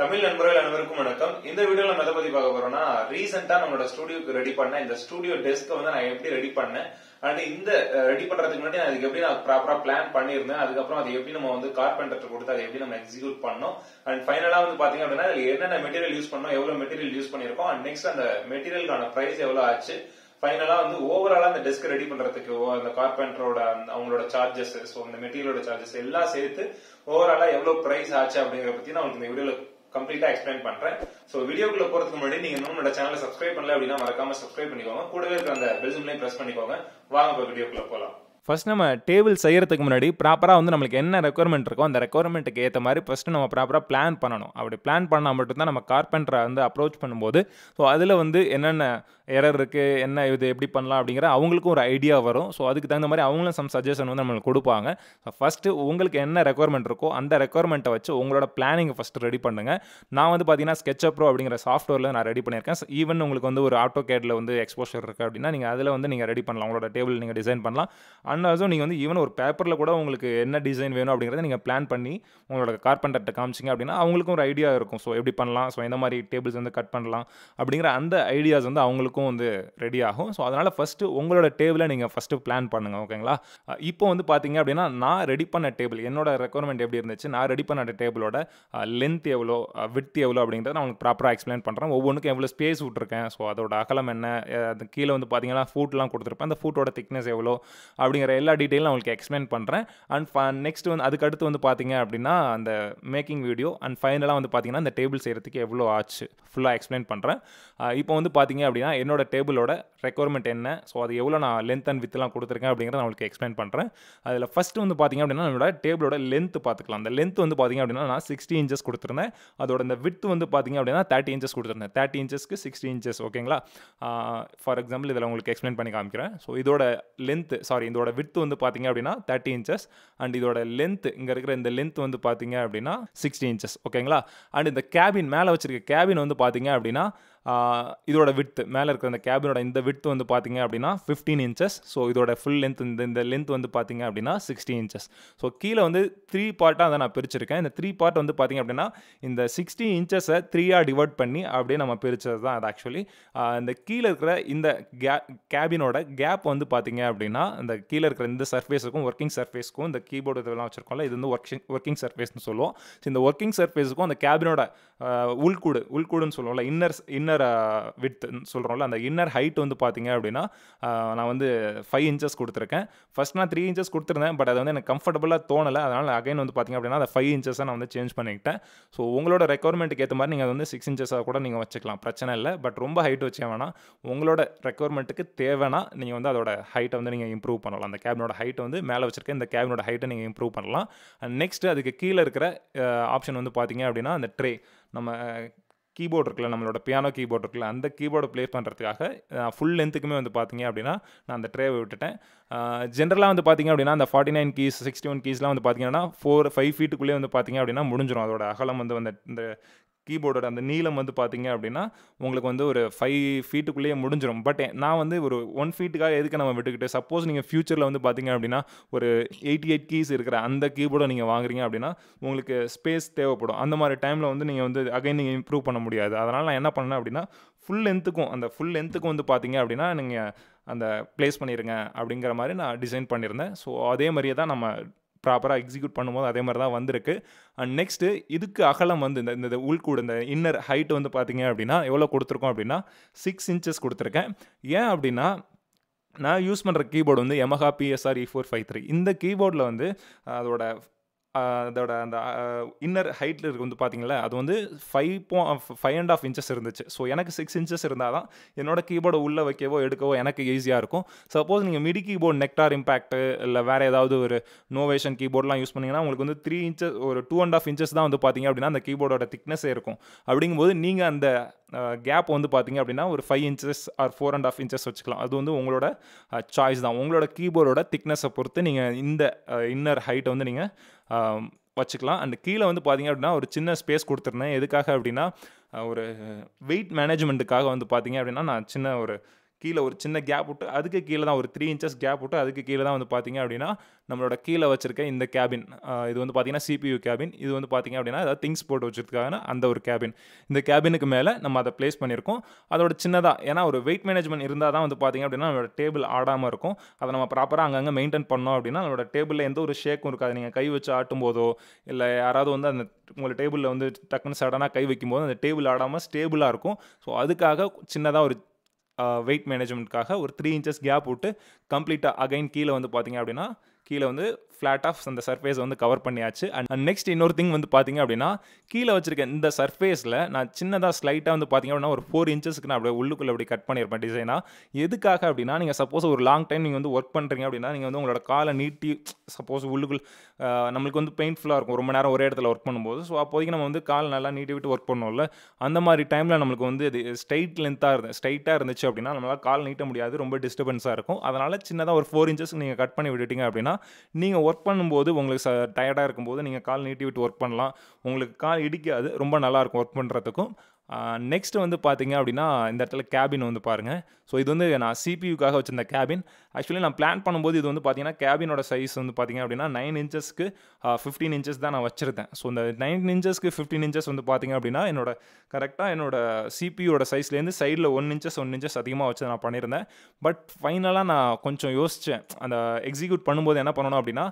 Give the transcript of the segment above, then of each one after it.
தமிழ் நண்பர்கள் அனைவருக்கும் வணக்கம். இந்த வீடியோல நம்ம எதை பத்தி பார்க்க போறோம்னா ரீசெண்டா நம்மளோட ஸ்டுடியோக்கு ரெடி பண்ண இந்த ஸ்டுடியோ டெஸ்க் வந்து நான் எப்படி ரெடி பண்ணேன் அண்ட் இந்த ரெடி பண்றதுக்கு முன்னாடி அதுக்கு எப்படி நான் ப்ராப்பரா பிளான் பண்ணியிருந்தேன் அதுக்கப்புறம் அது எப்படி நம்ம வந்து கார்பெண்டர் கொடுத்து அதை எப்படி நம்ம எக்ஸிக்யூட் பண்ணோம் அண்ட் ஃபைனலா வந்து பாத்தீங்க அப்படின்னா என்னென்ன மெட்டீரியல் யூஸ் பண்ணோம் எவ்வளவு மெட்டீரியல் யூஸ் பண்ணிருக்கோம் அண்ட் நெக்ஸ்ட் அந்த மெட்டீரியலுக்கான பிரைஸ் எவ்வளவு ஆச்சு ஃபைனலா வந்து ஓவராலா அந்த டெஸ்க் ரெடி பண்றதுக்கு ஓ- அந்த கார்பெண்டரோட அவங்களோட சார்ஜஸ் ஸோ அந்த மெட்டீரியலோட சார்ஜஸ் எல்லாம் சேர்த்து ஓவராலா எவ்வளவு பிரைஸ் ஆச்சு அப்படிங்கிற பத்தி நான் உங்களுக்கு இந்த வீடியோல கம்ப்ளீட்டா எக்ஸ்பிளைன் பண்றேன். சோ வீடியோக்குள்ள போறதுக்கு முன்னாடி நீங்க இன்னும் என்னோட சேனலை சப்ஸ்கிரைப் பண்ணல அப்படின்னா மறக்காம சப்ஸ்கிரைப் பண்ணிக்கோங்க. கூடவே இருக்க அந்த பெல் சிம்லையும் பிரஸ் பண்ணிக்கோங்க. வாங்க இப்போ வீடியோக்குள்ள போலாம். ஃபர்ஸ்ட் நம்ம டேபிள் செய்கிறதுக்கு முன்னாடி ப்ராப்பராக வந்து நம்மளுக்கு என்ன ரெக்குவயர்மெண்ட் இருக்கோ அந்த ரெக்குவயர்மெண்ட்டுக்கு ஏற்ற மாதிரி ஃபஸ்ட்டு நம்ம ப்ராப்பராக பிளான் பண்ணணும். அப்படி பிளான் பண்ணால் மட்டும்தான் நம்ம கார்பெண்டரை வந்து அப்ரோச் பண்ணும்போது ஸோ அதில் வந்து என்னென்ன எரர் இருக்குது என்ன இது எப்படி பண்ணலாம் அப்படிங்கிற அவங்களுக்கும் ஒரு ஐடியா வரும். ஸோ அதுக்கு தகுந்த மாதிரி அவங்களும் சம் சஜஷன் வந்து நம்மளுக்கு கொடுப்பாங்க. ஃபஸ்ட்டு உங்களுக்கு என்ன ரெக்குவயர்மெண்ட் இருக்கோ அந்த ரெக்குவயர்மெண்ட்டை வச்சு உங்களோட பிளானிங்கை ஃபஸ்ட்டு ரெடி பண்ணுங்கள் நான் வந்து பார்த்தீங்கன்னா SketchUp ப்ரோ அப்படிங்கிற சாஃப்ட்வேரில் நான் ரெடி பண்ணியிருக்கேன். ஈவன் உங்களுக்கு வந்து ஒரு ஆட்டோ கேடில் வந்து எக்ஸ்போஷர் இருக்குது அப்படின்னா நீங்கள் அதில் வந்து நீங்கள் ரெடி பண்ணலாம். உங்களோட டேபிள் நீங்கள் டிசைன் பண்ணலாம். அண்ட் ஆல்சோ நீங்கள் வந்து ஈவன் ஒரு பேப்பரில் கூட உங்களுக்கு என்ன டிசைன் வேணும் அப்படிங்கிறத நீங்கள் பிளான் பண்ணி உங்களோட கார்பெண்டர்கிட்ட காமிச்சிங்க அப்படின்னா அவங்களுக்கும் ஒரு ஐடியா இருக்கும். ஸோ எப்படி பண்ணலாம்? ஸோ எந்த மாதிரி டேபிள்ஸ் வந்து கட் பண்ணலாம்? அப்படிங்கிற அந்த ஐடியாஸ் வந்து அவங்களுக்கும் வந்து ரெடி ஆகும். ஸோ அதனால் ஃபஸ்ட்டு உங்களோட டேபிளை நீங்கள் ஃபஸ்ட்டு பிளான் பண்ணுங்கள் ஓகேங்களா இப்போ வந்து பார்த்தீங்க அப்படின்னா நான் ரெடி பண்ண டேபிள் என்னோட ரெக்குவயர்மெண்ட் எப்படி இருந்துச்சு? நான் ரெடி பண்ண டேபிளோட லென்த் எவ்வளோ வித் எவ்வளோ அப்படிங்கிறத நான் உங்களுக்கு ப்ராப்பராக எக்ஸ்பிளைன் பண்ணுறேன் ஒவ்வொன்றுக்கும் எவ்வளோ ஸ்பேஸ் விட்ருக்கேன் ஸோ அதோட அகலம் என்ன? அது கீழே வந்து பார்த்தீங்கன்னா ஃபூட்லாம் கொடுத்துருப்பேன். அந்த ஃபூட்டோட திக்னஸ் எவ்வளோ? அப்படிங்கிற எல்லா டீட்டெயிலும் உங்களுக்கு எக்ஸ்பிளைன் பண்ணுறேன் அண்ட் நெக்ஸ்ட் வந்து அதுக்கு அடுத்து வந்து பார்த்தீங்க அப்படின்னா அந்த மேக்கிங் வீடியோ அண்ட் ஃபைனலாக வந்து பார்த்தீங்கன்னா அந்த டேபிள் செய்கிறதுக்கு எவ்வளோ ஆச்சு? ஃபுல்லாக எக்ஸ்பிளைன் பண்ணுறேன் இப்போ வந்து பார்த்தீங்க அப்படின்னா என்னோட டேபிளோட ரெக்குவயர்மெண்ட் என்ன? ஸோ அது எவ்வளோ நான் லென்த் அண்ட் வித்லாம் கொடுத்துருக்கேன் அப்படிங்கிறத நான் உங்களுக்கு எக்ஸ்பிளைன் பண்ணுறேன் அதில் ஃபஸ்ட்டு வந்து பார்த்தீங்க அப்படின்னா என்னோட டேபிளோட லென்த் பார்த்துக்கலாம் அந்த லென்த் வந்து பார்த்தீங்க அப்படின்னா நான் சிக்ஸ்டி இன்ச்சஸ் கொடுத்துருந்தேன். அதோட இந்த வித் வந்து பார்த்தீங்க அப்படின்னா தேர்ட்டி இன்ச்சஸ் கொடுத்துருந்தேன். தேர்ட்டி இன்ச்சஸ்க்கு சிக்ஸ்டி இன்ச்சஸ் ஓகேங்களா ஃபார் எக்ஸாம்பிள் இதில் உங்களுக்கு எக்ஸ்பிளைன் பண்ணி காமிக்கிறேன். ஸோ இதோட லென்த் சாரி இதோட வித் வந்து பார்த்தீங்க அப்படின்னா தேர்ட்டி இன்ச்சஸ் அண்ட் இதோட லென்த் இங்கே இருக்கிற இந்த லென்த் வந்து பார்த்தீங்க அப்படின்னா சிக்ஸ்டி இன்ச்சஸ் ஓகேங்களா அண்ட் இந்த கேபின் மேலே வச்சிருக்க கேபின் வந்து பார்த்தீங்க அப்படின்னா இதோட விட்த் மேலே இருக்கிற அந்த கேபினோட இந்த விட்த் வந்து பார்த்தீங்க அப்படின்னா ஃபிஃப்டீன் இன்ச்சஸ் ஸோ இதோட ஃபுல் லென்த் இந்த இந்த லென்த் வந்து பார்த்தீங்க அப்படின்னா சிக்ஸ்டி இன்ச்சஸ் ஸோ கீழே வந்து த்ரீ பார்ட்டாக அதை நான் பிரிச்சிருக்கேன். இந்த த்ரீ பார்ட் வந்து பார்த்தீங்க அப்படின்னா இந்த சிக்ஸ்டி இன்ச்சஸை த்ரீயாக டிவைட் பண்ணி அப்படியே நம்ம பிரித்தது தான் அது ஆக்சுவலி இந்த கீழே இருக்கிற இந்த கே கேபினோட கேப் வந்து பார்த்தீங்க அப்படின்னா இந்த கீழே இருக்கிற இந்த சர்ஃபேஸுக்கும் ஒர்க்கிங் சர்ஃபேஸ்க்கும் இந்த கீபோர்டு இதெல்லாம் வச்சுருக்கோம்ல இது வந்து ஒர்க்கிங் ஒர்க்கிங் சர்ஃபேஸ்னு சொல்லுவோம். ஸோ இந்த ஒர்க்கிங் சர்ஃபேஸுக்கும் அந்த கேபினோட உள்கூடு உள்கூடுன்னு சொல்லுவோம்ல இன்னர் இன்னர் வித் uh, சொல்கிறோம்ல அந்த இன்னர் ஹைட் வந்து பார்த்தீங்க அப்படின்னா uh, நான் வந்து ஃபைவ் இன்ச்சஸ் கொடுத்துருக்கேன். ஃபஸ்ட் நான் த்ரீ இன்ச்சஸ் கொடுத்துருந்தேன் பட் அது வந்து எனக்கு கம்ஃபர்டபுளாக தோணலை. அதனால் அகைன் வந்து பார்த்தீங்க அப்படின்னா அந்த ஃபைவ் இன்ச்சஸாக நான் வந்து சேஞ்ச் பண்ணிக்கிட்டேன். ஸோ உங்களோட ரெக்குவயர்மெண்ட்டுக்கு ஏற்ற மாதிரி நீங்கள் வந்து சிக்ஸ் இன்ச்சஸாக கூட நீங்கள் வச்சுக்கலாம். பிரச்சனை இல்லை. பட் ரொம்ப ஹைட் வச்சே வேணாம் உங்களோட ரெக்குவயர்மெண்ட்டுக்கு தேவைன்னா நீங்கள் வந்து அதோட ஹைட்டை வந்து நீங்கள் இம்ப்ரூவ் பண்ணலாம். அந்த கேபினோட ஹைட்டை வந்து மேலே வச்சிருக்க இந்த கேபினோட ஹைட்டை நீங்கள் இம்ப்ரூவ் பண்ணலாம். அண்ட் நெக்ஸ்ட் அதுக்கு கீழே இருக்கிற uh, ஆப்ஷன் வந்து பார்த்தீங்க அப்படின்னா அந்த ட்ரே நம்ம கீபோர்டு இருக்குல்ல நம்மளோட பியானோ கீபோர்டு இருக்குல்ல அந்த கீபோர்டை ப்ளே பண்ணுறதுக்காக ஃபுல் லென்த்துக்குமே வந்து பார்த்தீங்க அப்படின்னா நான் அந்த ட்ரேவை விட்டுட்டேன். ஜென்ரலாக வந்து பார்த்தீங்க அப்படின்னா அந்த forty nine keys sixty one கீஸ்லாம் வந்து பார்த்தீங்கன்னா ஃபோர் ஃபைவ் ஃபீட்டுக்குள்ளே வந்து பார்த்தீங்க அப்படின்னா முடிஞ்சிடும் அதோட அகலம் வந்து அந்த இந்த கீபோர்டோட அந்த நீளம் வந்து பார்த்தீங்க அப்படின்னா உங்களுக்கு வந்து ஒரு ஃபைவ் ஃபீட்டுக்குள்ளேயே முடிஞ்சிடும் பட் நான் வந்து ஒரு ஒன் ஃபீட்டுக்காக எதுக்கு நம்ம விட்டுக்கிட்டு சப்போஸ் நீங்கள் ஃபியூச்சரில் வந்து பார்த்தீங்க அப்படின்னா ஒரு எயிட்டி எயிட் கீஸ் இருக்கிற அந்த கீபோர்டை நீங்கள் வாங்குறீங்க அப்படின்னா உங்களுக்கு ஸ்பேஸ் தேவைப்படும். அந்த மாதிரி டைமில் வந்து நீங்கள் வந்து அகைன் நீங்கள் இம்ப்ரூவ் பண்ண முடியாது. அதனால் நான் என்ன பண்ணேன் அப்படின்னா ஃபுல் லென்த்துக்கும் அந்த ஃபுல் லென்த்துக்கும் வந்து பார்த்தீங்க அப்படின்னா நீங்கள் அந்த ப்ளேஸ் பண்ணிடுங்க அப்படிங்கிற மாதிரி நான் டிசைன் பண்ணியிருந்தேன். ஸோ அதே மாதிரியே தான் நம்ம ப்ராப்பராக எக்ஸிக்யூட் பண்ணும்போது அதே மாதிரி தான் வந்திருக்கு. அண்ட் நெக்ஸ்ட்டு இதுக்கு அகலம் வந்து இந்த இந்த உள்கூடு இந்த இன்னர் ஹைட் வந்து பார்த்தீங்க அப்படின்னா எவ்வளோ கொடுத்துருக்கோம் அப்படின்னா சிக்ஸ் இன்ச்சஸ் கொடுத்துருக்கேன். ஏன் அப்படின்னா நான் யூஸ் பண்ணுற கீபோர்டு வந்து Yamaha PSR E four five three இந்த கீபோர்டில் வந்து அதோட அதோட அந்த இன்னர் ஹைட்டில் இருக்கு வந்து பார்த்தீங்களா அது வந்து ஃபைவ் போ ஃபைவ் அண்ட் ஆஃப் இன்ச்சஸ் இருந்துச்சு. ஸோ எனக்கு சிக்ஸ் இன்ச்சஸ் இருந்தால் தான் என்னோட கீபோர்டை உள்ளே வைக்கவோ எடுக்கவோ எனக்கு ஈஸியாக இருக்கும். சப்போஸ் நீங்கள் மிடி கீபோர்டு நெக்டார் இம்பாக்ட் இல்லை வேறு ஏதாவது ஒரு நோவேஷன் கீபோர்ட்லாம் யூஸ் பண்ணிங்கன்னா உங்களுக்கு வந்து த்ரீ இன்ச்சஸ் ஒரு டூ அண்ட் ஆஃப் இன்ச்சஸ் தான் வந்து பார்த்தீங்க அப்படின்னா அந்த கீபோர்டோட திக்னஸே இருக்கும். அப்படிங்கும்போது நீங்கள் அந்த கேப் வந்து பார்த்தீங்க அப்படின்னா ஒரு five inches or four and half inches வச்சுக்கலாம். அது வந்து உங்களோட சாய்ஸ் தான். உங்களோட கீபோர்டோட திக்னஸை பொறுத்து நீங்கள் இந்த இன்னர் ஹைட்டை வந்து நீங்கள் வச்சுக்கலாம். அண்ட் கீழே வந்து பார்த்தீங்க அப்படின்னா ஒரு சின்ன ஸ்பேஸ் கொடுத்துருந்தேன். எதுக்காக அப்படின்னா ஒரு வெயிட் மேனேஜ்மெண்ட்டுக்காக வந்து பார்த்தீங்க அப்படின்னா நான் சின்ன ஒரு கீழே ஒரு சின்ன கேப் விட்டு அதுக்கு கீழே தான் ஒரு த்ரீ இன்ச்சஸ் கேப் விட்டு அதுக்கு கீழே தான் வந்து பார்த்தீங்க அப்படின்னா நம்மளோட கீழே வச்சிருக்க இந்த கேபின் இது வந்து பார்த்தீங்கன்னா சிபியூ கேபின் இது வந்து பார்த்தீங்க அப்படின்னா ஏதாவது திங்ஸ் போட்டு வச்சிருக்காங்கன்னா அந்த ஒரு கேபின் இந்த கேபினுக்கு மேலே நம்ம அதை ப்ளேஸ் பண்ணியிருக்கோம். அதோட சின்னதாக ஏன்னா ஒரு வெயிட் மேனேஜ்மெண்ட் இருந்தால் தான் வந்து பார்த்தீங்க அப்படின்னா நம்மளோட டேபிள் ஆடாமல் இருக்கும். அதை நம்ம ப்ராப்பராக அங்கங்கே மெயின்டைன் பண்ணோம் அப்படின்னா நம்மளோட டேபிளில் எந்த ஒரு ஷேக்கும் இருக்காது. நீங்கள் கை வச்சு ஆட்டும் போதோ இல்லை யாராவது வந்து அந்த உங்கள் டேபிளில் வந்து டக்குன்னு சடனாக கை வைக்கும்போது அந்த டேபிள் ஆடாமல் ஸ்டேபிளாக இருக்கும். ஸோ அதுக்காக சின்னதாக ஒரு வெயிட் மேனேஜ்மெண்ட்காக ஒரு த்ரீ இன்ச்சஸ் கேப் விட்டு கம்ப்ளீட்டாக அகைன் கீழே வந்து பார்த்தீங்க அப்படின்னா கீழே வந்து ஃப்ளாட் ஆஃப் அந்த சர்ஃபேஸ் வந்து கவர் பண்ணியாச்சு. அண்ட் நெக்ஸ்ட் இன்னொரு திங் வந்து பார்த்திங்க அப்படின்னா கீழே வச்சிருக்க இந்த சர்ஃபேஸில் நான் சின்னதாக ஸ்லைட்டாக வந்து பார்த்தீங்க அப்படின்னா ஒரு ஃபோர் இன்ச்சஸ்க்கு நான் அப்படியே உள்ளுக்குள்ளே அப்படி கட் பண்ணியிருப்பேன் டிசைனாக எதுக்காக அப்படின்னா நீங்கள் சப்போஸ் ஒரு லாங் டைம் நீங்கள் வந்து ஒர்க் பண்ணுறீங்க அப்படின்னா நீங்கள் வந்து உங்களோட காலை நீட்டி சப்போஸ் உள்ளுக்குள் நம்மளுக்கு வந்து பெயின்ஃபுல்லாக இருக்கும். ரொம்ப நேரம் ஒரே இடத்துல ஒர்க் பண்ணும்போது. ஸோ அப்போதைக்கு நம்ம வந்து கால் நல்லா நீட்டி விட்டு ஒர்க் பண்ணோம்ல அந்த மாதிரி டைமில் நம்மளுக்கு வந்து இது ஸ்ட்ரைட் லென்த்தாக இருந்தது ஸ்ட்ரைட்டாக இருந்துச்சு அப்படின்னா நம்மளால் கால் நீட்ட முடியாது. ரொம்ப டிஸ்டர்பன்ஸாக இருக்கும். அதனால் சின்னதாக ஒரு ஃபோர் இன்ச்சஸ் நீங்கள் கட் பண்ணி விட்டுட்டீங்க அப்படின்னா நீங்கள் ஒர்க் பண்ணும்போது உங்களுக்கு ச டயர்டாக இருக்கும்போது நீங்கள் கால் நீட்டி விட்டு ஒர்க் பண்ணலாம். உங்களுக்கு கால் இடிக்காது ரொம்ப நல்லாயிருக்கும் ஒர்க் பண்ணுறதுக்கும் நெக்ஸ்ட் வந்து பார்த்தீங்க அப்படின்னா இந்த இடத்துல கேபின் வந்து பாருங்கள் ஸோ இது வந்து நான் சிபியூக்காக வச்சிருந்த கேபின் ஆக்சுவலி நான் பிளான் பண்ணும்போது இது வந்து பார்த்தீங்கன்னா கேபினோட சைஸ் வந்து பார்த்தீங்க அப்படின்னா நைன் இன்ச்சஸ்க்கு ஃபிஃப்டீன் இன்ச்சஸ் தான் நான் வச்சுருந்தேன். ஸோ இந்த நைன் இன்ச்சஸ்க்கு ஃபிஃப்டீன் இன்ச்சஸ் வந்து பார்த்தீங்க அப்படின்னா என்னோட கரெக்டாக என்னோட சிபியூட சைஸ்லேருந்து சைடில் ஒன் இன்ச்சஸ் ஒன் இன்ச்சஸ் அதிகமாக வச்சு நான் பண்ணியிருந்தேன். பட் ஃபைனலாக நான் கொஞ்சம் யோசித்தேன் அந்த எக்ஸிக்யூட் பண்ணும்போது என்ன பண்ணணும் அப்படின்னா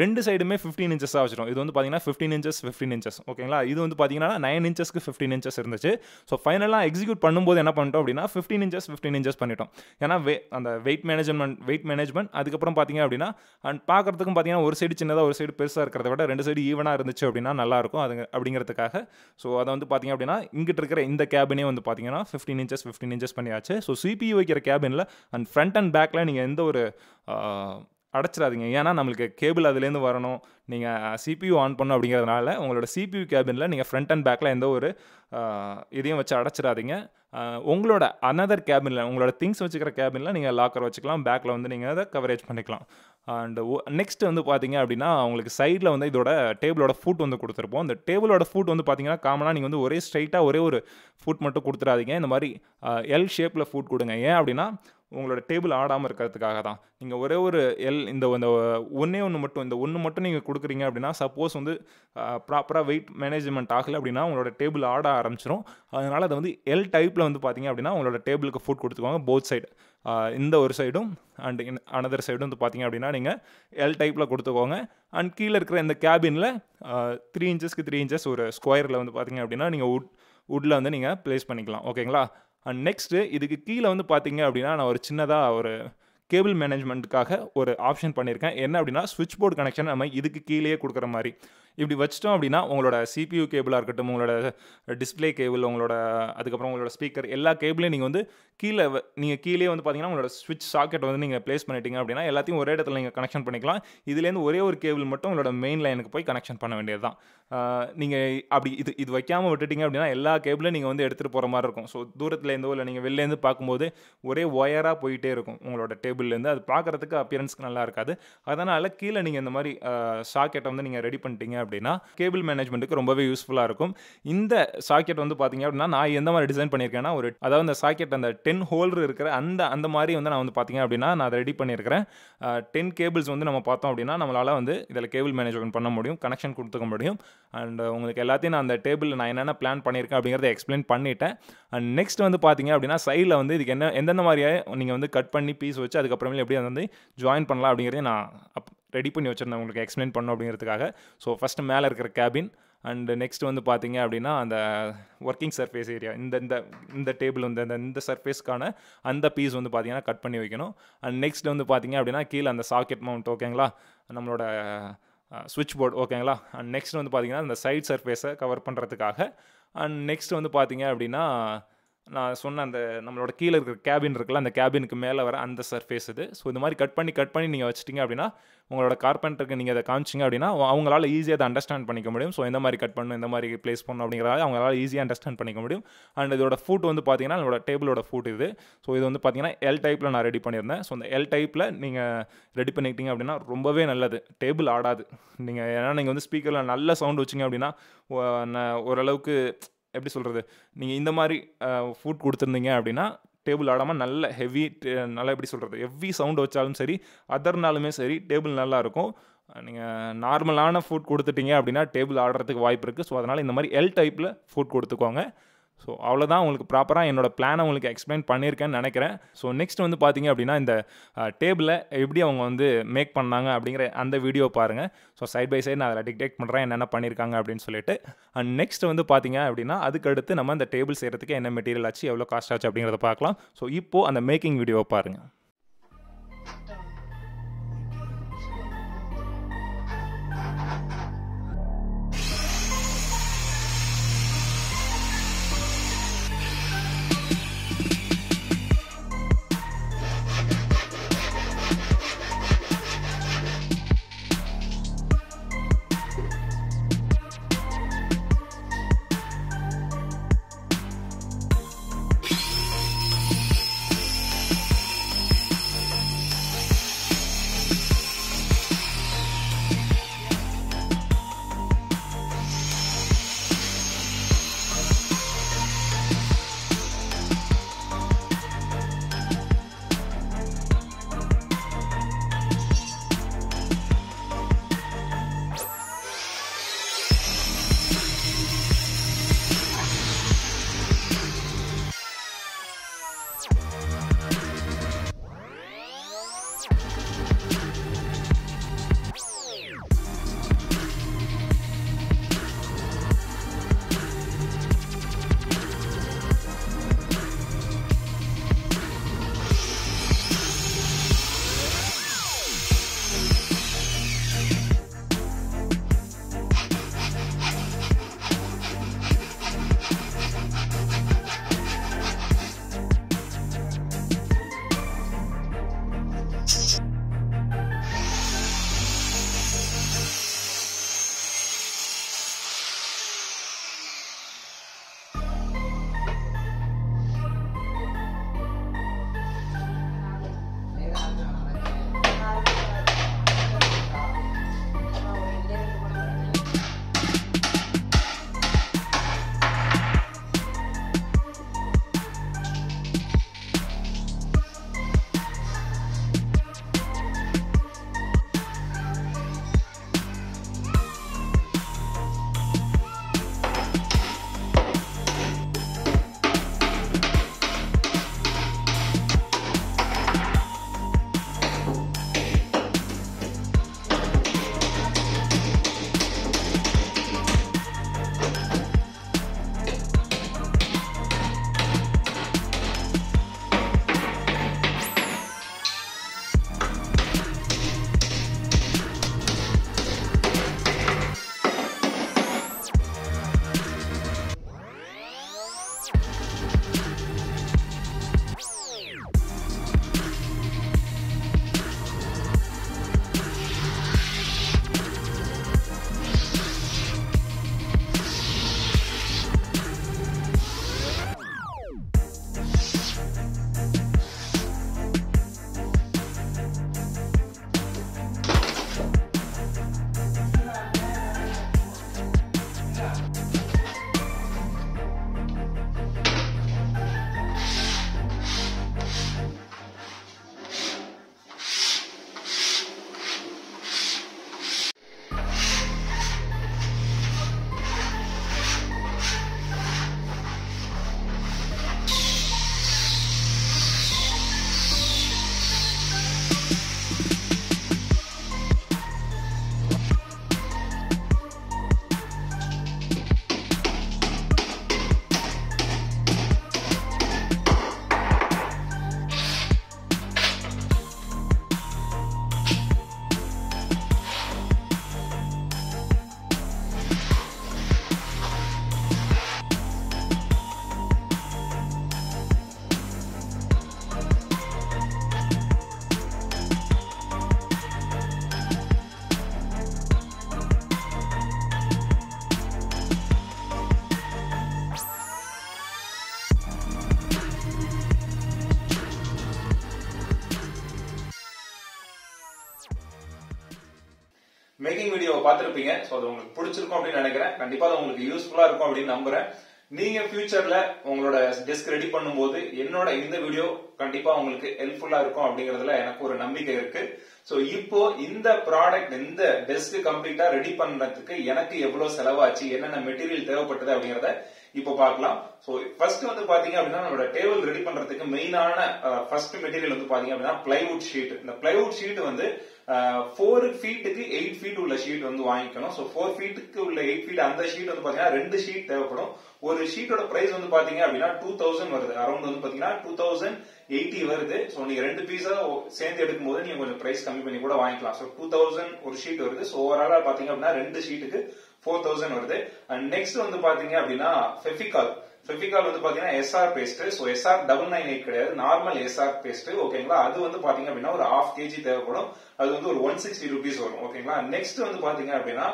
ரெண்டு சைடுமே ஃபிஃப்டீன் இன்ச்சஸாக வச்சிடும் இது வந்து பார்த்தீங்கன்னா ஃபிஃப்டீன் இன்ச்சஸ் ஃபிஃப்டீன் இன்ச்சஸ் ஓகேங்களா? இது வந்து பார்த்தீங்கன்னா நைன் இன்ச்சஸ்க்கு ஃபிஃப்டீன் இன்ச்சஸ் இருந்துச்சு. ஸோ ஃபைனலாக எக்ஸிக்யூட் பண்ணும்போது என்ன பண்ணிட்டோம் அப்படின்னா ஃபிஃப்டீன் இன்ச்சஸ் ஃபிஃப்டீன் இன்ச்சஸ் பண்ணிட்டோம். ஏன்னா வே அந்த வெயிட் மேனேஜ்மெண்ட் வெயிட் மேனேஜ்மெண்ட் அதுக்கப்புறம் பார்த்தீங்க அப்படின்னா அண்ட் பார்க்குறதுக்கும் பார்த்தீங்கன்னா ஒரு சைடு சின்னதாக ஒரு சைடு பெருசாக இருக்கிறத விட ரெண்டு சைடு ஈவனாக இருந்துச்சு அப்படின்னா நல்லாயிருக்கும் அது அப்படிங்கிறதுக்காக. ஸோ அதை வந்து பார்த்தீங்க அப்படின்னா இங்கிட்ட இருக்கிற இந்த கேபினே வந்து பார்த்தீங்கன்னா ஃபிஃப்டீன் இன்ச்சஸ் ஃபிஃப்டீன் இன்ச்சஸ் பண்ணியாச்சு. ஸோ சிபியூ வைக்கிற கேபினில் அண்ட் ஃப்ரண்ட் அண்ட் பேக்கில் நீங்கள் எந்த ஒரு அடைச்சிடாதீங்க. ஏன்னா நம்மளுக்கு கேபிள் அதுலேருந்து வரணும். நீங்கள் சிபியூ ஆன் பண்ணும் அப்படிங்கிறதுனால உங்களோட சிபியூ கேபினில் நீங்கள் ஃப்ரண்ட் அண்ட் பேக்கில் எந்த ஒரு இதையும் வச்சு அடைச்சிடாதீங்க. உங்களோட அனதர் கேபினில் உங்களோட திங்ஸ் வச்சுக்கிற கேபினில் நீங்கள் லாக்கர் வச்சுக்கலாம். பேக்கில் வந்து நீங்கள் அதை கவரேஜ் பண்ணிக்கலாம். அண்ட் நெக்ஸ்ட் வந்து பார்த்தீங்க அப்படின்னா உங்களுக்கு சைடில் வந்து இதோட டேபிளோட ஃபுட் வந்து கொடுத்துருப்போம். இந்த டேபிளோட ஃபுட் வந்து பார்த்தீங்கன்னா காமனாக நீங்கள் வந்து ஒரே ஸ்ட்ரைட்டாக ஒரே ஒரு ஃபுட் மட்டும் கொடுத்துடாதீங்க. இந்த மாதிரி எல் ஷேப்பில் ஃபுட் கொடுங்க. ஏன் அப்படின்னா உங்களோட டேபிள் ஆடாமல் இருக்கிறதுக்காக தான். நீங்கள் ஒரே ஒரு எல் இந்த இந்த ஒன்றே ஒன்று மட்டும் இந்த ஒன்று மட்டும் நீங்கள் கொடுக்குறீங்க அப்படின்னா சப்போஸ் வந்து ப்ராப்பராக வெயிட் மேனேஜ்மெண்ட் ஆகலை அப்படின்னா உங்களோட டேபிள் ஆட ஆரம்பிச்சிடும் அதனால் அதை வந்து எல் டைப்பில் வந்து பார்த்தீங்க அப்படின்னா உங்களோட டேபிளுக்கு ஃபுட் கொடுத்துக்குவாங்க போத் சைடு இந்த ஒரு சைடும் அண்ட் அனதர் சைடும் வந்து பார்த்தீங்க அப்படின்னா நீங்கள் எல் டைப்பில் கொடுத்துக்கோங்க. அண்ட் கீழே இருக்கிற இந்த கேபினில் த்ரீ இன்ச்சஸ்க்கு த்ரீ இன்ச்சஸ் ஒரு ஸ்கொயரில் வந்து பார்த்தீங்க அப்படின்னா நீங்கள் உட் உட்டில் வந்து நீங்கள் ப்ளேஸ் பண்ணிக்கலாம். ஓகேங்களா அண்ட் நெக்ஸ்ட்டு இதுக்கு கீழே வந்து பார்த்தீங்க அப்படின்னா நான் ஒரு சின்னதாக ஒரு கேபிள் மேனேஜ்மெண்ட்டுக்காக ஒரு ஆப்ஷன் பண்ணியிருக்கேன். என்ன அப்படின்னா ஸ்விட்ச் போர்டு கனெக்ஷன் நம்ம இதுக்கு கீழேயே கொடுக்குற மாதிரி. இப்படி வச்சிட்டோம் அப்படின்னா உங்களோட சிபியூ கேபிளாக இருக்கட்டும் உங்களோட டிஸ்பிளே கேபிள் உங்களோட அதுக்கப்புறம் உங்களோட ஸ்பீக்கர் எல்லா கேபிளையும் நீங்கள் வந்து கீழே நீங்கள் கீழே வந்து பார்த்தீங்கன்னா உங்களோட ஸ்விட்ச் சாக்கெட் வந்து நீங்கள் ப்ளேஸ் பண்ணிட்டீங்க அப்படின்னா எல்லாத்தையும் ஒரே இடத்துல நீங்கள் கனெக்ஷன் பண்ணிக்கலாம். இதுலேருந்து ஒரே ஒரு கேபிள் மட்டும் உங்களோட மெயின் லைனுக்கு போய் கனெக்ஷன் பண்ண வேண்டியது தான் நீங்கள் அப்படி இது இது வைக்காமல் விட்டுட்டீங்க அப்படின்னா எல்லா கேபிளும் நீங்கள் வந்து எடுத்துகிட்டு போகிற மாதிரி இருக்கும். ஸோ தூரத்துலேருந்தோ இல்லை நீங்கள் வெளிலேருந்து பார்க்கும்போது ஒரே ஒயராக போயிட்டே இருக்கும் உங்களோட டேபிள்லேருந்து அது பார்க்குறதுக்கு அப்பியரன்ஸ்க்கு நல்லா இருக்காது. அதனால் கீழே நீங்கள் இந்த மாதிரி சாக்கெட்டை வந்து நீங்கள் ரெடி பண்ணிட்டீங்க அப்படின்னா கேபிள் மேனேஜ்மெண்ட்டுக்கு ரொம்பவே யூஸ்ஃபுல்லாக இருக்கும். இந்த சாக்கெட் வந்து பார்த்தீங்க அப்படின்னா நான் எந்த மாதிரி டிசைன் பண்ணியிருக்கேன்னா ஒரு அதாவது அந்த சாக்கெட் அந்த டென் ஹோல்டர் இருக்கிற அந்த அந்த மாதிரி வந்து நான் வந்து பார்த்தீங்க அப்படின்னா நான் அதை ரெடி பண்ணியிருக்கிறேன். டென் கேபிள்ஸ் வந்து நம்ம பார்த்தோம் அப்படின்னா நம்மளால் வந்து இதில் கேபிள் மேனேஜ்மெண்ட் பண்ண முடியும் கனெக்ஷன் கொடுத்துக்க முடியும். அண்ட் உங்களுக்கு எல்லாத்தையும் நான் அந்த டேபிளில் நான் என்னென்ன பிளான் பண்ணியிருக்கேன் அப்படிங்கிறத எக்ஸ்பிளைன் பண்ணிட்டேன். அண்ட் நெக்ஸ்ட் வந்து பார்த்தீங்க அப்படின்னா சைடில் வந்து இதுக்கு என்ன எந்தெந்த மாதிரியாக நீங்கள் வந்து கட் பண்ணி பீஸ் வச்சு அதுக்கப்புறமே எப்படி அதை வந்து ஜாயின் பண்ணலாம் அப்படிங்கிறதையும் நான் அப் ரெடி பண்ணி வச்சுருந்தேன் உங்களுக்கு எக்ஸ்பிளைன் பண்ணணும் அப்படிங்கிறதுக்காக. ஸோ ஃபஸ்ட்டு மேலே இருக்கிற கேபின் அண்டு நெக்ஸ்ட் வந்து பார்த்தீங்க அப்படின்னா அந்த ஒர்க்கிங் சர்ஃபேஸ் ஏரியா இந்த இந்த இந்த டேபிள் வந்து இந்த இந்த சர்ஃபேஸ்க்கான அந்த பீஸ் வந்து பார்த்தீங்கன்னா கட் பண்ணி வைக்கணும். அண்ட் நெக்ஸ்ட் வந்து பார்த்தீங்க அப்படின்னா கீழே அந்த சாக்கெட் மவுண்ட் ஓகேங்களா நம்மளோட ஸ்விட்ச் போர்டு ஓகேங்களா அண்ட் நெக்ஸ்ட் வந்து பார்த்தீங்கன்னா இந்த சைட் சர்ஃபேஸை கவர் பண்ணுறதுக்காக அண்ட் நெக்ஸ்ட் வந்து பார்த்தீங்க அப்படின்னா நான் சொன்ன அந்த நம்மளோட கீழே இருக்கிற கேபின் இருக்குல்ல அந்த கேபினுக்கு மேலே வர அந்த சர்ஃபேஸ் இது. ஸோ இந்த மாதிரி கட் பண்ணி கட் பண்ணி நீங்கள் வச்சிட்டிங்க அப்படின்னா உங்களோட கார்பெண்டருக்கு நீங்கள் அதை காமிச்சிங்க அப்படின்னா அவங்களால ஈஸியாக அதை அண்டர்ஸ்டாண்ட் பண்ணிக்க முடியும். ஸோ எந்த மாதிரி கட் பண்ணணும் எந்த மாதிரி ப்ளேஸ் பண்ணணும் அப்படிங்கிறத அவங்களால ஈஸியாக அண்டர்ஸ்டாண்ட் பண்ணிக்க முடியும். அண்ட் இதோட ஃபுட் வந்து பார்த்தீங்கன்னா என்னோட டேபிளோட ஃபுட் இது. ஸோ இது வந்து பார்த்தீங்கன்னா எல் டைப்பில் நான் ரெடி பண்ணியிருந்தேன். ஸோ அந்த எல் டைப்பில் நீங்கள் ரெடி பண்ணிக்கிட்டீங்க அப்படின்னா ரொம்பவே நல்லது. டேபிள் ஆடாது. நீங்கள் ஏன்னா நீங்கள் வந்து ஸ்பீக்கரில் நல்ல சவுண்ட் வச்சிங்க அப்படின்னா ஓரளவுக்கு எப்படி சொல்கிறது நீங்கள் இந்த மாதிரி ஃபுட் கொடுத்துருந்தீங்க அப்படின்னா டேபிள் ஆடாமல் நல்ல ஹெவி நல்லா எப்படி சொல்கிறது ஹெவி சவுண்ட் வச்சாலும் சரி அதர்னாலுமே சரி டேபிள் நல்லா இருக்கும். நீங்கள் நார்மலான ஃபுட் கொடுத்துட்டீங்க அப்படின்னா டேபிள் ஆடுறதுக்கு வாய்ப்பு இருக்குது ஸோ அதனால் இந்த மாதிரி எல் டைப்பில் ஃபுட் கொடுத்துக்கோங்க. ஸோ அவ்வளோதான் உங்களுக்கு ப்ராப்பராக என்னோடய பிளானை உங்களுக்கு எக்ஸ்பிளைன் பண்ணியிருக்கேன்னு நினைக்கிறேன். ஸோ நெக்ஸ்ட் வந்து பார்த்தீங்க அப்படின்னா இந்த டேபிளை எப்படி அவங்க வந்து மேக் பண்ணாங்க அப்படிங்கிற அந்த வீடியோ பாருங்கள் ஸோ சைட் பை சைடு நான் அதில் டிக்டேட் பண்ணுறேன் என்னென்ன பண்ணியிருக்காங்க அப்படின்னு சொல்லிட்டு. அண்ட் நெக்ஸ்ட் வந்து பார்த்தீங்க அப்படின்னா அதுக்கடுத்து நம்ம அந்த டேபிள் செய்கிறதுக்கு என்ன மெட்டீரியல் ஆச்சு எவ்வளோ காஸ்ட் ஆச்சு அப்படிங்கிறத பார்க்கலாம். ஸோ இப்போது அந்த மேக்கிங் வீடியோவை பாருங்கள் பார்த்துருப்பீங்க. ஸோ அது உங்களுக்கு பிடிச்சிருக்கும் அப்படின்னு நினைக்கிறேன். கண்டிப்பா அது உங்களுக்கு யூஸ்ஃபுல்லா இருக்கும் அப்படின்னு நம்புறேன். நீங்க ஃபியூச்சர்ல உங்களோட டெஸ்க் ரெடி பண்ணும்போது என்னோட இந்த வீடியோ கண்டிப்பா உங்களுக்கு ஹெல்ப்ஃபுல்லா இருக்கும் அப்படிங்கறதுல எனக்கு ஒரு நம்பிக்கை இருக்கு. ஸோ இப்போ இந்த ப்ராடக்ட் இந்த டெஸ்க் கம்ப்ளீட்டா ரெடி பண்றதுக்கு எனக்கு எவ்வளவு செலவாச்சு என்னென்ன மெட்டீரியல் தேவைப்பட்டது அப்படிங்கறத இப்போ பார்க்கலாம். ஸோ ஃபர்ஸ்ட் வந்து பாத்தீங்க அப்படின்னா நம்மளோட டேபிள் ரெடி பண்றதுக்கு மெயினான ஃபர்ஸ்ட் மெட்டீரியல் வந்து பாத்தீங்க அப்படின்னா பிளைவுட் ஷீட் இந்த பிளைவுட் ஷீட் வந்து ஃபோர் ஃபீட்டுக்கு எயிட் ஃபீட் உள்ள ஷீட் வந்து வாங்கிக்கணும். ஸோ ஃபோர் ஃபீட்டுக்கு உள்ள எயிட் ஃபீட் அந்த ஷீட் வந்து பாத்தீங்கன்னா ரெண்டு ஷீட் தேவைப்படும். ஒரு ஷீட்டோட பிரைஸ் வந்து பாத்தீங்க அப்படின்னா டூ தௌசண்ட் வருது. அரௌண்ட் வந்து பாத்தீங்கன்னா டூ தௌசண்ட் எயிட்டி வருது. ஸோ நீங்க ரெண்டு பீஸா சேர்ந்து எடுக்கும் போது நீங்க கொஞ்சம் பிரைஸ் கம்மி பண்ணி கூட வாங்கிக்கலாம். ஸோ டூ தௌசண்ட் ஒரு ஷீட் வருது. ஸோ ஓவராலா பாத்தீங்க அப்படின்னா ரெண்டு ஷீட்டுக்கு ஃபோர் தௌசண்ட் வருது. அண்ட் நெக்ஸ்ட் வந்து பாத்தீங்க அப்படின்னா ஃபெஃபிகால் ஃபெஃபிகால் வந்து பாத்தீங்கன்னா SR paste so SR double nine eight கிடையாது. நார்மல் எஸ்ஆர் பேஸ்ட் ஓகேங்களா அது வந்து பாத்தீங்க அப்படின்னா ஒரு ஹாஃப் கேஜி தேவைப்படும். அது வந்து ஒரு ஒன் சிக்ஸ்டி ருபீஸ் வரும். ஓகேங்களா நெக்ஸ்ட் வந்து பாத்தீங்க அப்படின்னா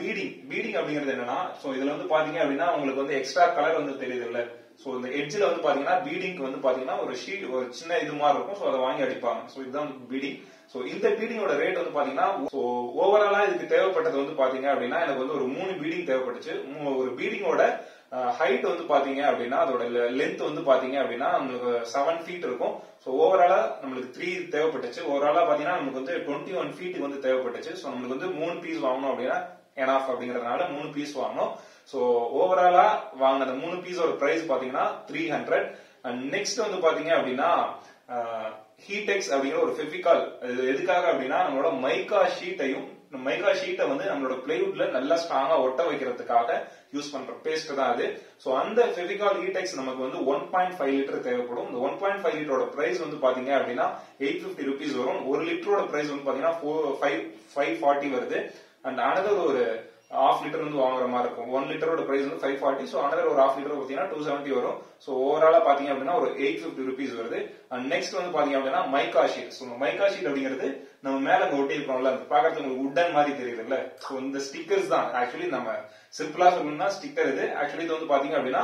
பீடிங் பீடிங் அப்படிங்கிறது என்னன்னா ஸோ இதுல வந்து பாத்தீங்க அப்படின்னா உங்களுக்கு வந்து எக்ஸ்ட்ரா கலர் வந்து தெரியுது இல்ல ஸோ இந்த எட்ஜில் வந்து பாத்தீங்கன்னா பீடிங்க்கு வந்து பாத்தீங்கன்னா ஒரு ஷீட் ஒரு சின்ன இது மாதிரி இருக்கும். ஸோ அதை வாங்கி அடிப்பாங்க. ஸோ இதுதான் பீடிங் ஸோ இந்த பீடிங்கோட ரேட் வந்து பாத்தீங்கன்னா சோ ஓவராலா இதுக்கு தேவைப்பட்டது வந்து பாத்தீங்க அப்படின்னா எனக்கு வந்து ஒரு மூணு பீடிங் தேவைப்பட்டுச்சு. ஒரு பீடிங்கோட ஹைட் வந்து பாத்தீங்க அப்படின்னா அதோட லென்த் வந்து பாத்தீங்க அப்படின்னா நம்மளுக்கு செவன் ஃபீட் இருக்கும். ஸோ ஓவராலா நம்மளுக்கு த்ரீ தேவைப்பட்டுச்சு. ஓவராலா பாத்தீங்கன்னா நமக்கு வந்து டுவெண்ட்டி ஒன் ஃபீட்டுக்கு வந்து தேவைப்பட்டுச்சு. ஸோ நம்மளுக்கு வந்து மூணு பீஸ் வாங்கணும் அப்படின்னா என் ஆஃப் அப்படிங்கறதுனால மூணு பீஸ் வாங்கணும். ஸோ ஓவராலா வாங்கின அந்த மூணு பீஸோட பிரைஸ் பாத்தீங்கன்னா த்ரீ ஹண்ட்ரட் அண்ட் நெக்ஸ்ட் வந்து பாத்தீங்க அப்படின்னா ஹீடெக்ஸ் அப்படிங்கிற ஒரு ஃபெபிகால் இது எதுக்காக அப்படின்னா நம்மளோட மைக்கா ஷீட்டையும் மைக்ரா ஷீட்டை வந்து நம்மளோட பிளைவுட்ல நல்லா ஸ்ட்ராங்கா ஒட்ட வைக்கிறதுக்காக யூஸ் பண்ற பேஸ்ட் தான் அது. ஸோ அந்த ஃபெவிகால் ஈடெக்ஸ் நமக்கு வந்து ஒன் பாயிண்ட் ஃபைவ் லிட்டர் தேவைப்படும். இந்த ஒன் பாயிண்ட் ஃபைவ் லிட்டரோட பிரைஸ் வந்து பாத்தீங்க அப்படின்னா எயிட் பிப்டி ருபீஸ் வரும். ஒரு லிட்டரோட பிரைஸ் வந்து பாத்தீங்கன்னா ஃபோர் ஃபைவ் ஃபைவ் ஃபார்ட்டி வருது. அண்ட் அனதர் ஒரு ஆஃப் லிட்டர் வந்து வாங்குற மாதிரி இருக்கும். ஒன் லிட்டரோட பிரைஸ் வந்து ஃபைவ் ஃபார்ட்டி ஸோ அனதர் ஒரு ஆஃப் லிட்டர் பார்த்தீங்கன்னா டூ செவன்ட்டி வரும். ஸோ ஓவராலா பாத்தீங்க அப்படின்னா ஒரு எயிட் ஃபிஃப்டி ருபீஸ் வருது. அண்ட் நெக்ஸ்ட் வந்து பாத்தீங்க அப்படின்னா mica sheet. So mica sheet அப்படிங்கிறது நம்ம மேல அங்க ஒட்டி இருக்கோம்ல அது உங்களுக்கு உட்டன் மாதிரி தெரியுதுல்ல. ஸோ இந்த ஸ்டிக்கர்ஸ் தான். ஆக்சுவலி நம்ம சிம்பிளா சொல்லணும்னா ஸ்டிக்கர் இது. ஆக்சுவலி இது வந்து பாத்தீங்க அப்படின்னா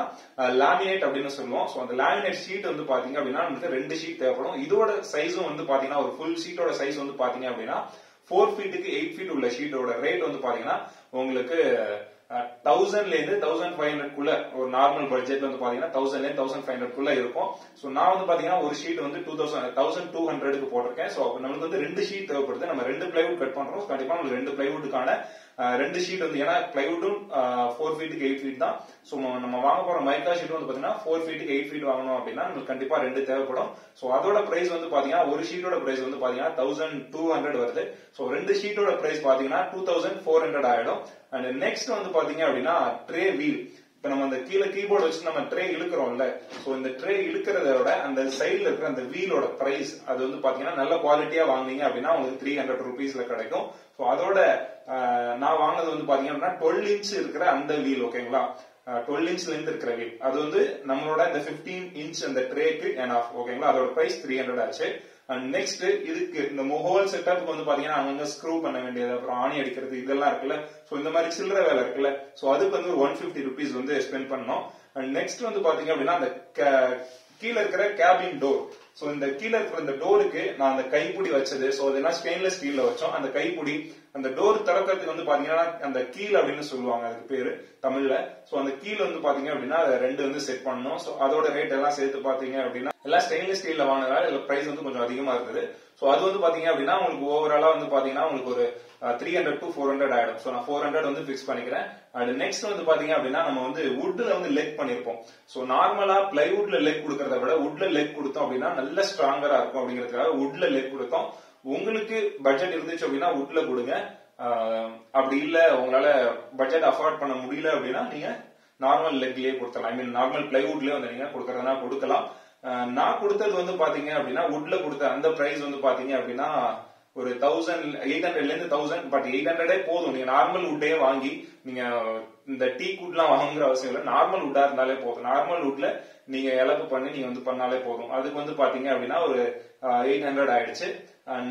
லேமினேட் அப்படின்னு சொல்லுவோம். ஸோ அந்த லேமினேட் ஷீட் வந்து பாத்தீங்க அப்படின்னா நமக்கு ரெண்டு ஷீட் தேவைப்படும். இதோட சைஸும் வந்து பாத்தீங்கன்னா ஒரு ஃபுல் ஷீட்டோட சைஸ் வந்து பாத்தீங்க அப்படின்னா ஃபோர் ஃபீட்டுக்கு எயிட் ஃபீட் உள்ள ஷீட்டோட ரேட் வந்து பாத்தீங்கன்னா உங்களுக்கு தௌசண்ட்ல இருந்து தௌசண்ட் ஃபைவ் ஹண்ட்ரட் குள்ள ஒரு நார்மல் பட்ஜெட் வந்து பாத்தீங்கன்னா தௌசண்ட்ல இருந்து தௌசண்ட் ஃபைவ் ஹண்ட்ரட் குள்ள இருக்கும். சோ நான் வந்து பாத்தீங்கன்னா ஒரு ஷீட் வந்து டூ தௌசண்ட் தௌசண்ட் டூ ஹண்ட்ரடுக்கு போட்டிருக்கேன். சோ நம்மளுக்கு வந்து ரெண்டு ஷீட் தேவைப்படுது. நம்ம ரெண்டு பிளைவுட் கட் பண்றோம். கண்டிப்பா நம்மளுக்கு ரெண்டு பிளைவுட்டுக்கான ரெண்டு ஷீட் வந்து ஏன்னா பிளைவுட்டும் ஃபோர் ஃபீட்டுக்கு எயிட் ஃபீட் தான். ஸோ நம்ம வாங்க போற மைக்கா ஷீட் வந்து பாத்தீங்கன்னா ஃபோர் ஃபீட்டுக்கு எயிட் ஃபீட் வாங்கணும் அப்படின்னா நம்மளுக்கு கண்டிப்பா ரெண்டு தேவைப்படும். ஸோ அதோட பிரைஸ் வந்து பாத்தீங்கன்னா ஒரு ஷீட்டோட பிரைஸ் வந்து பாத்தீங்கன்னா தௌசண்ட் டூ ஹண்ட்ரட் வருது. ஸோ ரெண்டு ஷீட்டோட பிரைஸ் பாத்தீங்கன்னா டூ தௌசண்ட் ஃபோர் ஹண்ட்ரட் ஆயிடும். அண்ட் நெக்ஸ்ட் வந்து பாத்தீங்க அப்படின்னா ட்ரே வீல் இப்ப நம்ம அந்த கீழே கீபோர்டு வச்சு நம்ம ட்ரே இழுக்கிறோம்ல சோ இந்த ட்ரே இழுக்கிறதோட அந்த சைடுல இருக்கிற அந்த வீலோட பிரைஸ் அது வந்து பாத்தீங்கன்னா நல்ல குவாலிட்டியா வாங்குனீங்க அப்படின்னா உங்களுக்கு த்ரீ ஹண்ட்ரட் ருபீஸ்ல கிடைக்கும். சோ அதோட நான் வாங்கினது வந்து பாத்தீங்க அப்படின்னா டுவெல் இன்ச் இருக்கிற அந்த வீல் ஓகேங்களா டுவெல் இன்ச்ல இருந்து இருக்கிற வீல் அது வந்து நம்மளோட இந்த பிப்டீன் இன்ச் அந்த ட்ரேக்கு என் ஆஃப் ஓகேங்களா அதோட பிரைஸ் த்ரீ ஹண்ட்ரட் ஆச்சு. அண்ட் நெக்ஸ்ட் இதுக்கு இந்த ஹோல் செட்டப்புக்கு வந்து பாத்தீங்கன்னா அங்கங்க ஸ்க்ரூ பண்ண வேண்டியது அப்புறம் ஆணி அடிக்கிறது இதெல்லாம் இருக்குல்ல. சோ இந்த மாதிரி சில்லற வேலை இருக்குல்ல. சோ அதுக்கு வந்து ஒரு ஒன் பிப்டி ருபீஸ் வந்து ஸ்பெண்ட் பண்ணோம். அண்ட் நெக்ஸ்ட் வந்து பாத்தீங்க அப்படின்னா அந்த கீழே இருக்கிற கேபின் டோர் சோ இந்த கீழே இருக்கிற இந்த டோருக்கு நான் அந்த கைப்பிடி வச்சது. சோ அதெல்லாம் ஸ்டெயின்லெஸ் ஸ்டீல்ல வச்சோம். அந்த கைப்பிடி அந்த டோர் திறக்கிறதுக்கு வந்து பாத்தீங்கன்னா அந்த கீழ் அப்படின்னு சொல்லுவாங்க. அதுக்கு பேரு தமிழ்ல. சோ அந்த கீழ் வந்து பாத்தீங்க அப்படின்னா ரெண்டு வந்து செட் பண்ணணும். சோ அதோட ரேட் எல்லாம் சேர்த்து பாத்தீங்க அப்படின்னா எல்லாம் ஸ்டெயின்லெஸ் ஸ்டீல்ல வாங்கினால இதுல பிரைஸ் வந்து கொஞ்சம் அதிகமா இருந்தது. சோ அது வந்து பாத்தீங்க அப்படின்னா உங்களுக்கு ஓவராலா வந்து பாத்தீங்கன்னா உங்களுக்கு ஒரு three hundred to four hundred ஆயிடும். ஸோ நான் ஃபோர் ஹண்ட்ரட் வந்து ஃபிக்ஸ் பண்ணிக்கிறேன். அண்ட் நெக்ஸ்ட் வந்து பாத்தீங்க அப்படின்னா நம்ம வந்து வுட்ல வந்து லெக் பண்ணிருப்போம் ஸோ நார்மலா பிளைவுட்ல லெக் கொடுக்கறத விட வுட்ல லெக் கொடுத்தோம் அப்படின்னா நல்ல ஸ்ட்ராங்கரா இருக்கும் அப்படிங்கிறதுக்காக வுட்ல லெக் கொடுத்தோம். உங்களுக்கு பட்ஜெட் இருந்துச்சு அப்படின்னா வுட்ல கொடுங்க. அப்படி இல்ல உங்களால பட்ஜெட் அஃபோர்ட் பண்ண முடியல அப்படின்னா நீங்க நார்மல் லெக்லயே கொடுத்தலாம் ஐ மீன் நார்மல் பிளைவுட்லயே வந்து நீங்க கொடுக்கறதுனா கொடுக்கலாம். நான் கொடுத்தது வந்து பாத்தீங்க அப்படின்னா வுட்ல கொடுத்த அந்த பிரைஸ் வந்து பாத்தீங்க அப்படின்னா ஒரு தௌசண்ட் எயிட் ஹண்ட்ரட்ல இருந்து தௌசண்ட் பட் எயிட் ஹண்ட்ரடே போதும். நீங்க நார்மல் உட்டே வாங்கி நீங்க இந்த டீ குட்லாம் வாங்குற அவசியம் இல்லை. நார்மல் உட்டா இருந்தாலே போதும். நார்மல் உட்ல நீங்க இலக்கு பண்ணி நீங்க வந்து பண்ணாலே போதும். அதுக்கு வந்து பாத்தீங்க அப்படின்னா ஒரு எயிட் ஹண்ட்ரட் ஆயிடுச்சு.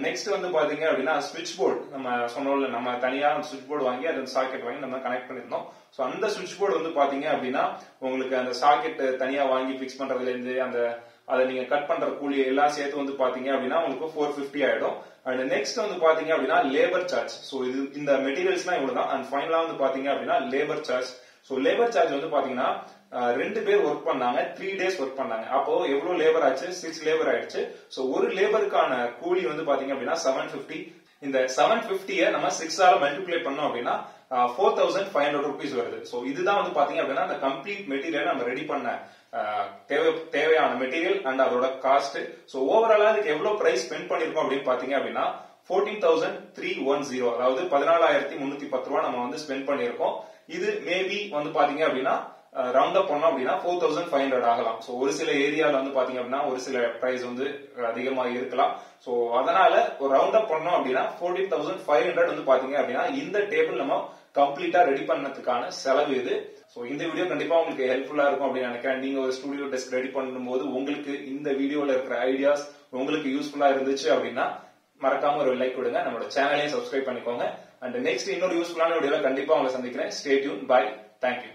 நெக்ஸ்ட் வந்து பாத்தீங்க அப்படின்னா சுவிட்ச் போர்டு நம்ம சொன்னோம்ல நம்ம தனியா சுவிட்ச் போர்டு வாங்கி அந்த சாக்கெட் வாங்கி நம்ம கனெக்ட் பண்ணிருந்தோம். ஸோ அந்த சுவிட்ச் போர்டு வந்து பாத்தீங்க அப்படின்னா உங்களுக்கு அந்த சாக்கெட் தனியா வாங்கி பிக்ஸ் பண்றதுல இருந்து அந்த அதை நீங்க கட் பண்ற கூலி எல்லாம் சேர்த்து வந்து பாத்தீங்க அப்படின்னா உங்களுக்கு ஃபோர் ஃபிஃப்டி ஆயிடும். அண்ட் நெக்ஸ்ட் வந்து பாத்தீங்க அப்படின்னா லேபர் சார்ஜ் ஸோ இது இந்த மெட்டீரியல்ஸ்லாம் இவ்வளவுதான். அண்ட் ஃபைனலா வந்து பாத்தீங்க அப்படின்னா labour charge so labour charge வந்து பாத்தீங்கன்னா ரெண்டு பேர் ஒர்க் பண்ணாங்க த்ரீ டேஸ் ஒர்க் பண்ணாங்க. அப்போ எவ்வளவு லேபர் ஆச்சு? சிக்ஸ் லேபர் ஆயிடுச்சு. சோ ஒரு லேபருக்கான கூலி வந்து பாத்தீங்க அப்படின்னா செவன் பிப்டி இந்த செவன் பிப்டிய நம்ம சிக்ஸால மல்டிப்ளை பண்ணோம் அப்படின்னா four thousand five hundred rupees வருது. சோ இதுதான் வந்து பாத்தீங்க அப்படின்னா அந்த கம்ப்ளீட் மெட்டீரியல் நம்ம ரெடி பண்ண தேவை தேவையான மெட்டீரியல் அண்ட் அதோட காஸ்ட் சோ ஓவராலா அதுக்கு எவ்வளவு பிரைஸ் ஸ்பெண்ட் பண்ணிருக்கோம் அப்படின்னு பாத்தீங்க அப்படின்னா fourteen thousand three one zero அதாவது பதினாலாயிரத்தி முன்னூத்தி பத்து ரூபா நம்ம வந்து ஸ்பெண்ட் பண்ணிருக்கோம் இது மேபி வந்து பாத்தீங்க அப்படின்னா ரவுண்ட் அப் பண்ணோம் அப்படின்னா ஃபோர் தௌசண்ட் ஃபைவ் ஹண்ட்ரட் ஆகலாம். ஸோ ஒரு சில ஏரியால வந்து பாத்தீங்க அப்படின்னா ஒரு சில ப்ரைஸ் வந்து அதிகமாக இருக்கலாம். ஸோ அதனால ஒரு ரவுண்ட் அப் பண்ணோம் அப்படின்னா ஃபோர்டீன் தௌசண்ட் ஃபைவ் ஹண்ட்ரட் வந்து பாத்தீங்க அப்படின்னா இந்த டேபிள் நம்ம கம்ப்ளீட்டா ரெடி பண்ணதுக்கான செலவு இது. ஸோ இந்த வீடியோ கண்டிப்பா உங்களுக்கு ஹெல்ப்ஃபுல்லா இருக்கும் அப்படின்னு நினைக்கிறேன். நீங்க ஒரு ஸ்டுடியோ டெஸ்க் ரெடி பண்ணும்போது உங்களுக்கு இந்த வீடியோல இருக்கிற ஐடியாஸ் உங்களுக்கு யூஸ்ஃபுல்லா இருந்துச்சு அப்படின்னா மறக்காம ஒரு லைக் கொடுங்க. நம்மளோட சேனலையும் சப்ஸ்கிரைப் பண்ணிக்கோங்க. அண்ட் நெக்ஸ்ட் இன்னொரு யூஸ்ஃபுல்லான வீடியோல கண்டிப்பா உங்களை சந்திக்கிறேன். Stay tune by thank you